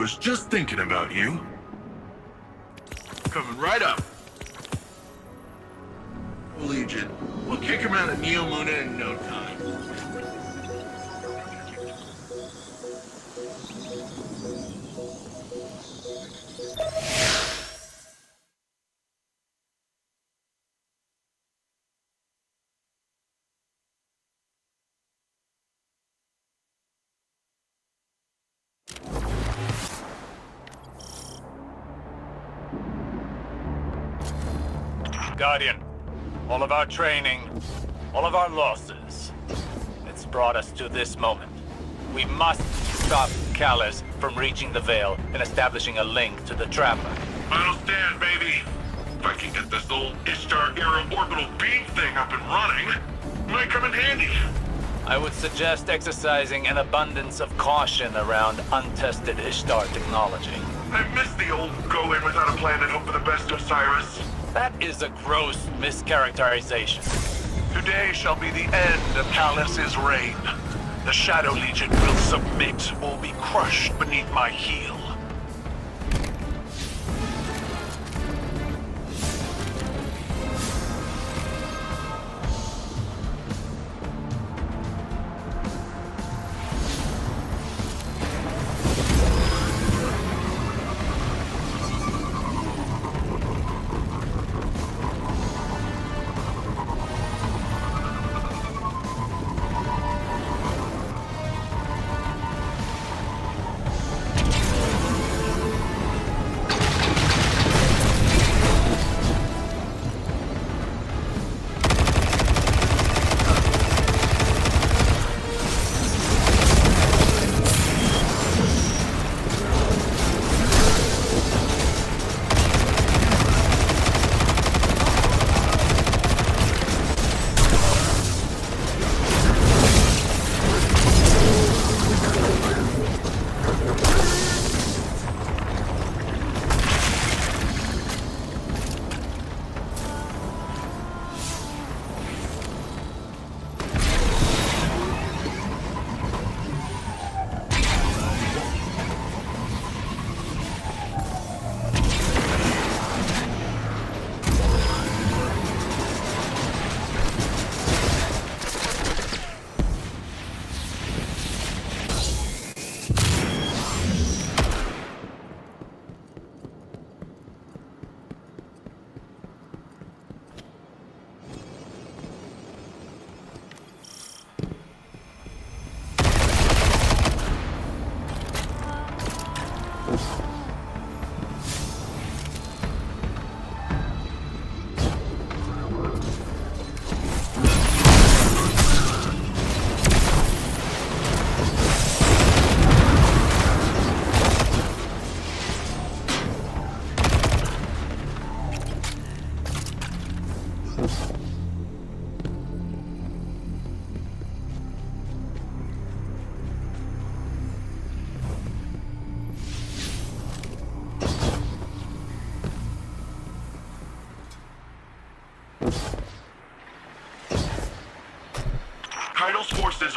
I was just thinking about you. Coming right up. Legion. We'll kick him out of Neo Neomuna in no time. Guardian, all of our training, all of our losses, it's brought us to this moment. We must stop Calus from reaching the Veil and establishing a link to the Trapper. Final stand, baby. If I can get this old Ishtar-era orbital beam thing up and running, it might come in handy. I would suggest exercising an abundance of caution around untested Ishtar technology. I miss the old go in without a plan and hope for the best Osiris. That is a gross mischaracterization. Today shall be the end of Calus's reign. The Shadow Legion will submit or be crushed beneath my heel.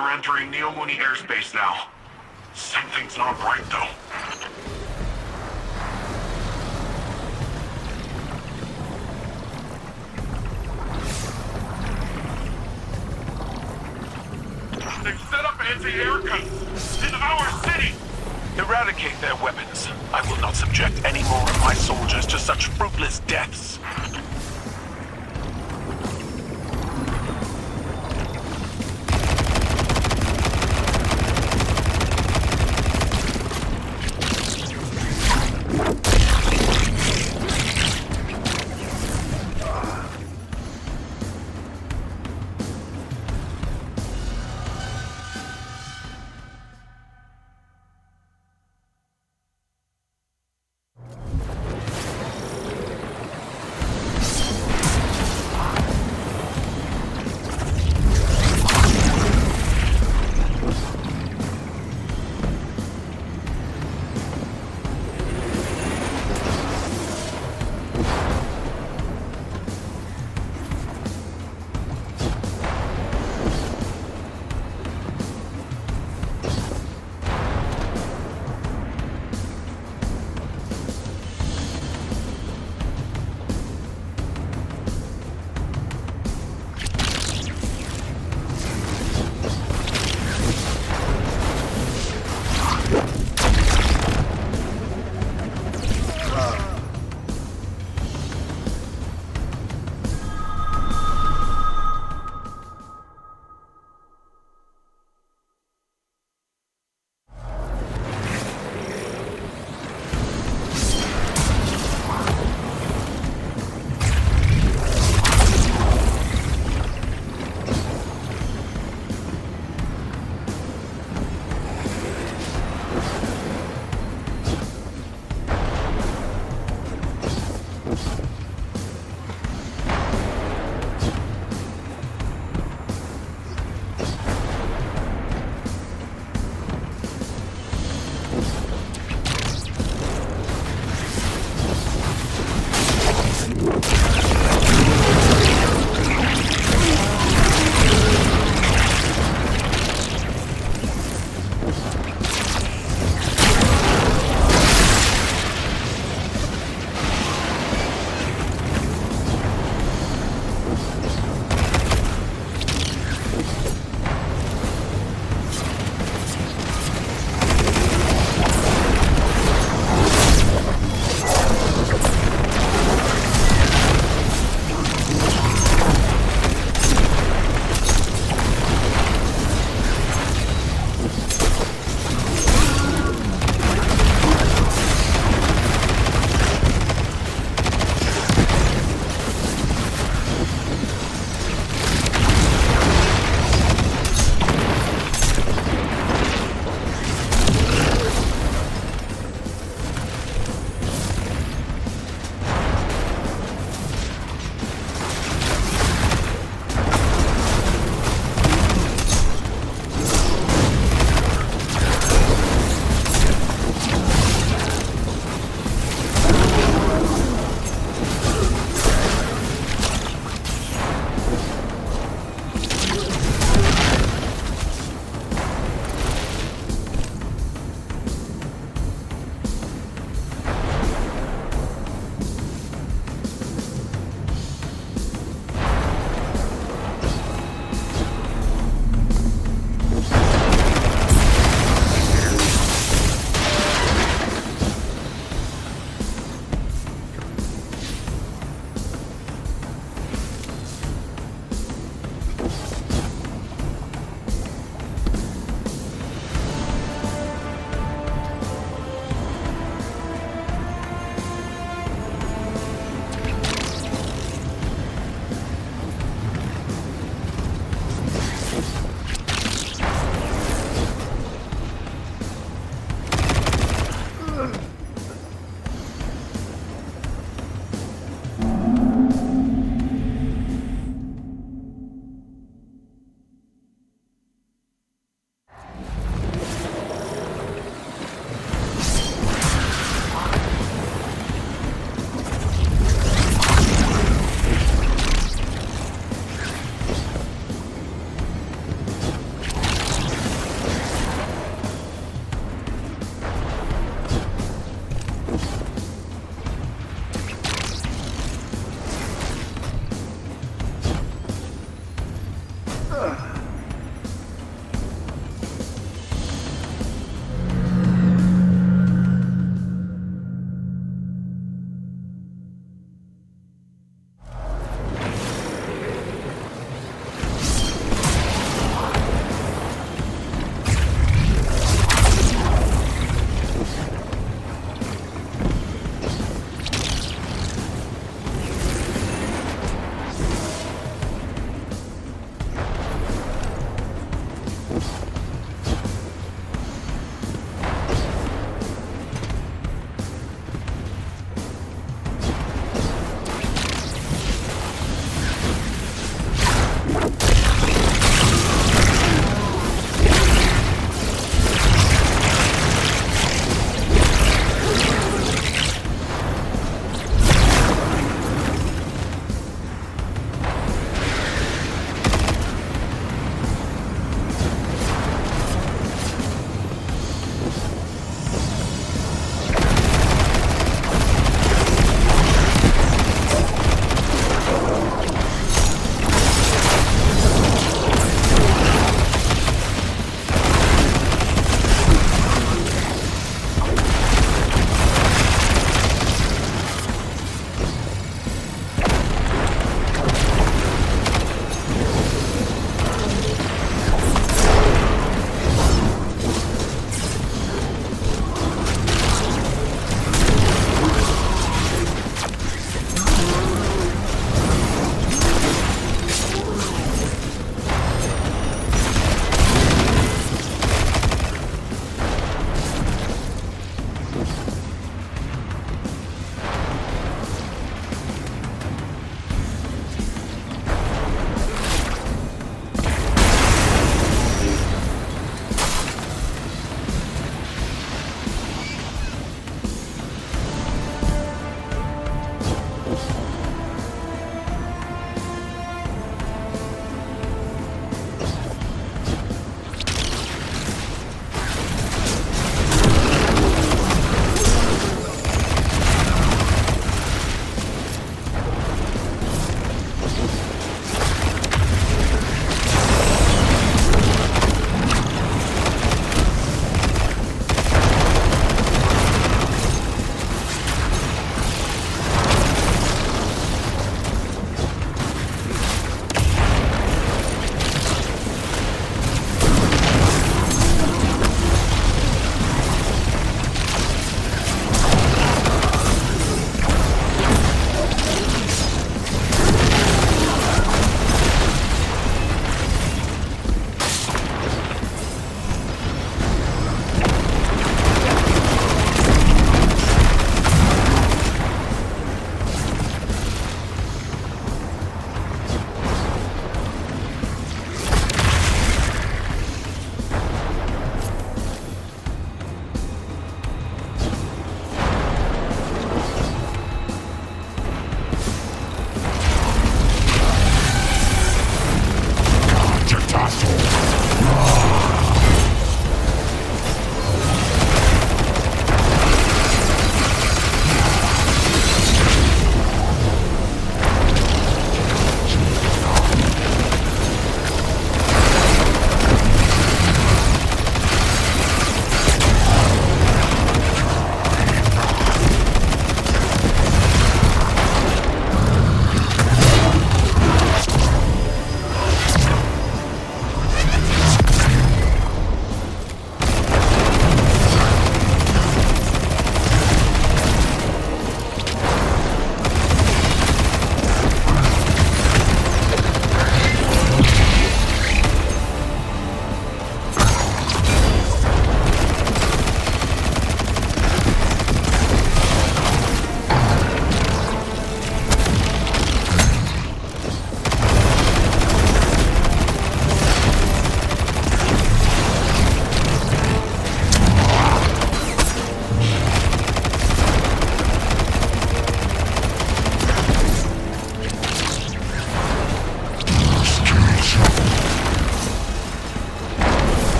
Are entering Neomuna airspace now. Something's not right, though. They've set up anti-air guns in our city! Eradicate their weapons. I will not subject any more of my soldiers to such fruitless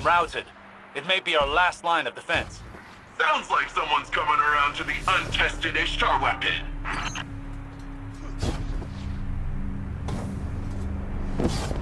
been routed. It may be our last line of defense. Sounds like someone's coming around to the untested Ishtar weapon. you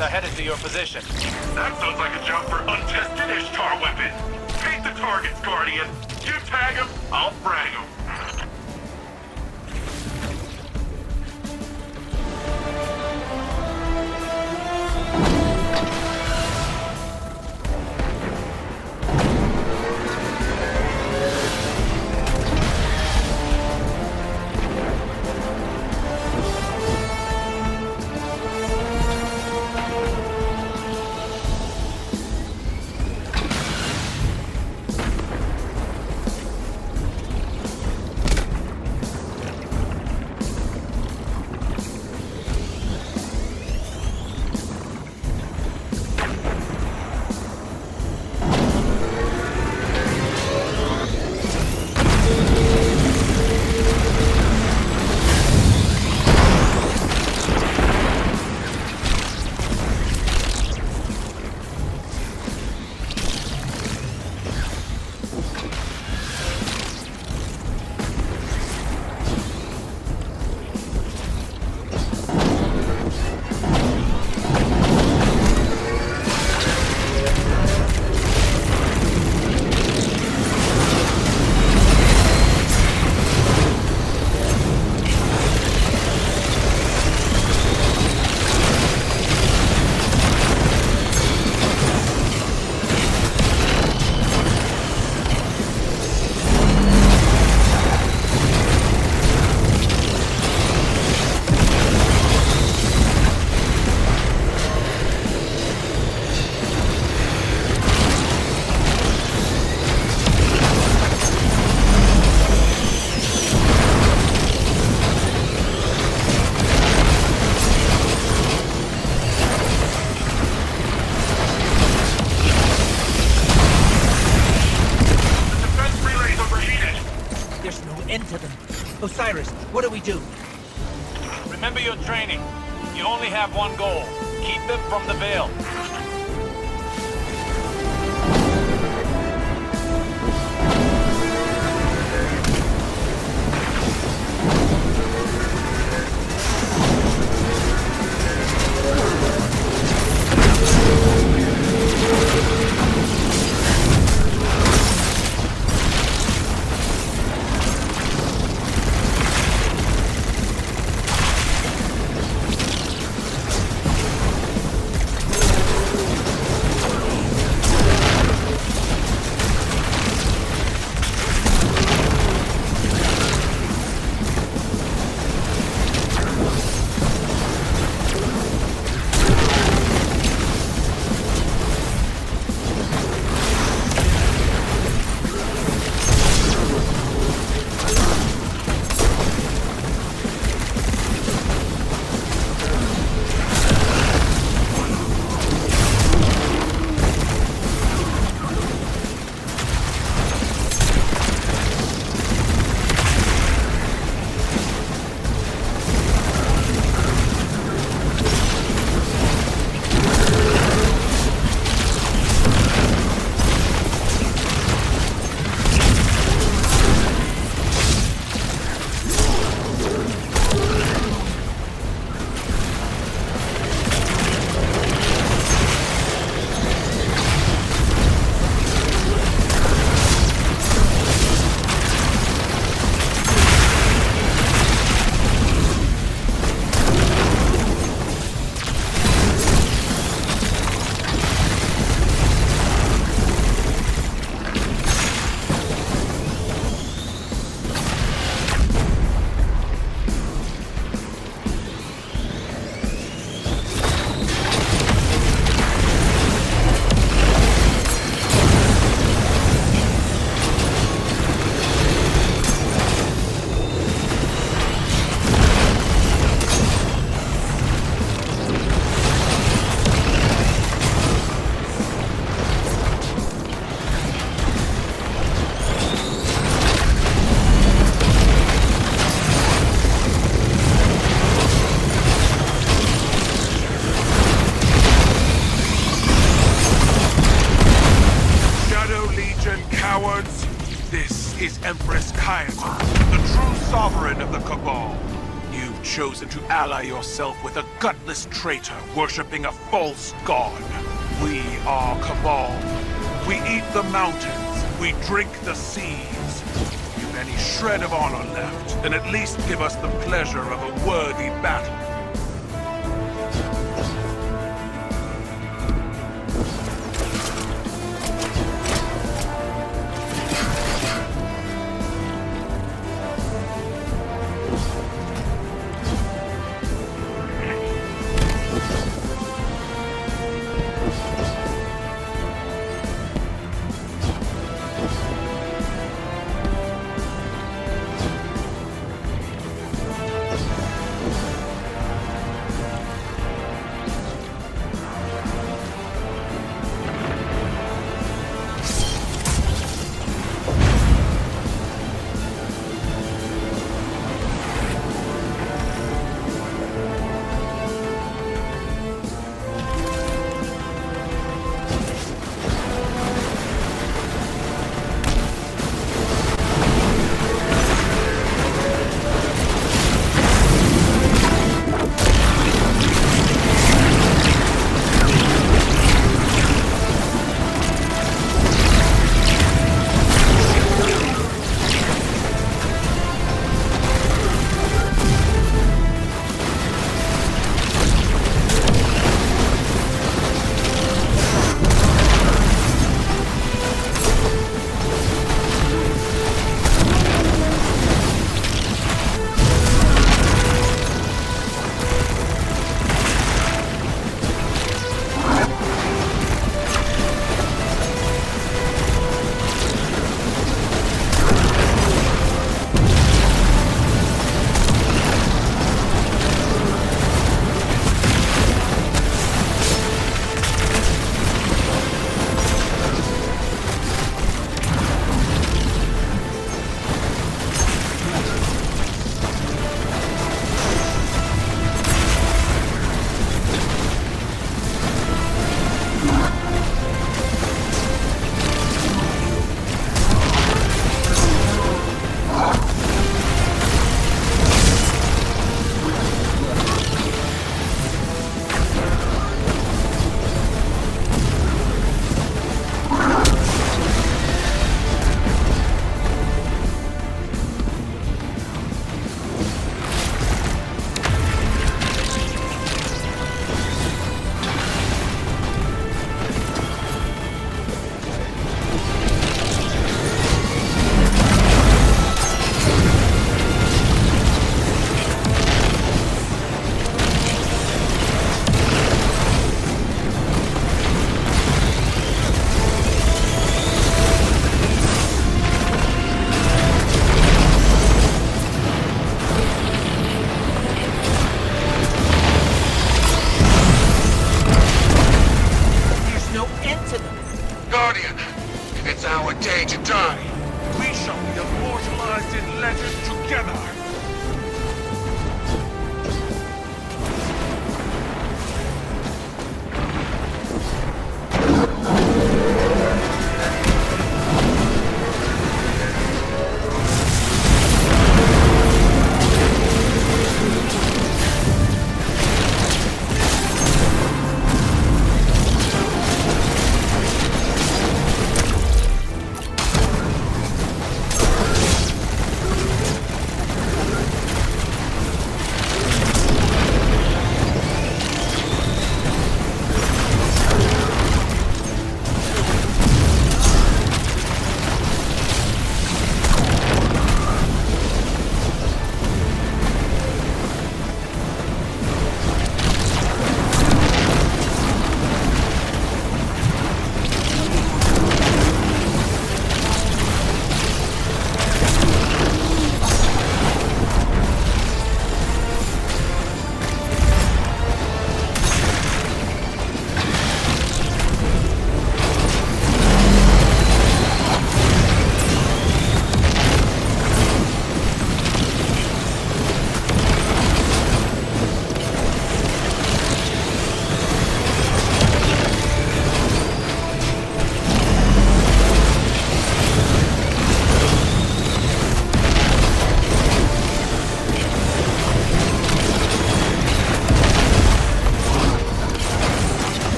are headed to your position. That sounds like a job for untested Ishtar weapon. Paint the targets, Guardian. You tag them, I'll frag them. Traitor worshipping a false god. We are Cabal. We eat the mountains. We drink the seas. If any shred of honor left, then at least give us the pleasure of a worthy battle.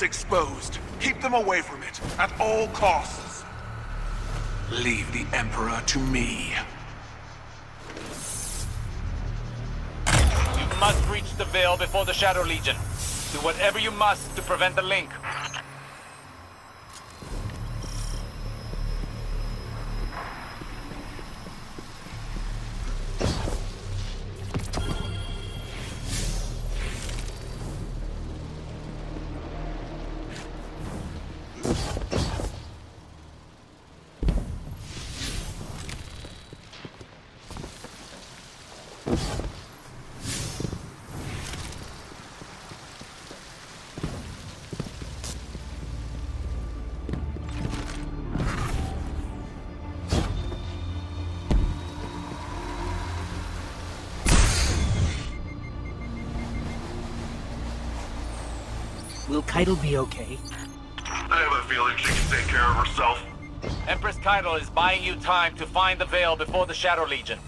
Exposed. Keep them away from it, at all costs. Leave the Emperor to me. You must reach the Veil before the Shadow Legion. Do whatever you must to prevent the link. Will Caiatl be okay? I have a feeling she can take care of herself. Empress Caiatl is buying you time to find the Veil before the Shadow Legion.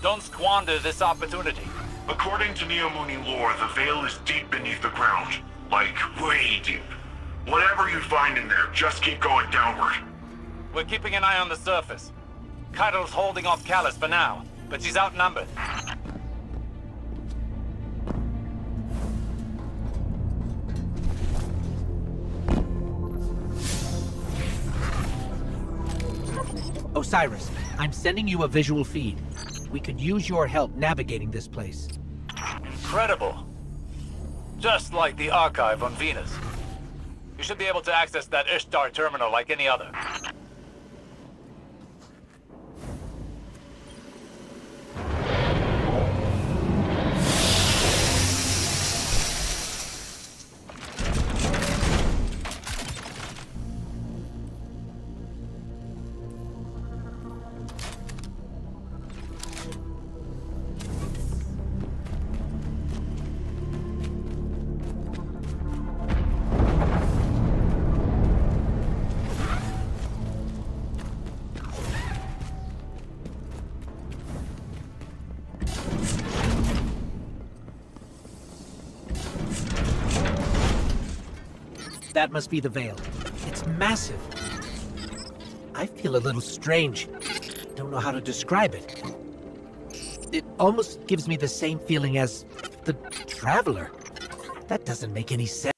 Don't squander this opportunity. According to Neomuni lore, the Veil is deep beneath the ground. Like, way deep. Whatever you find in there, just keep going downward. We're keeping an eye on the surface. Caiatl's holding off Calus for now, but she's outnumbered. Osiris, I'm sending you a visual feed. We could use your help navigating this place. Incredible. Just like the archive on Venus. You should be able to access that Ishtar terminal like any other. That must be the Veil. It's massive. I feel a little strange. Don't know how to describe it. It almost gives me the same feeling as the Traveler. That doesn't make any sense.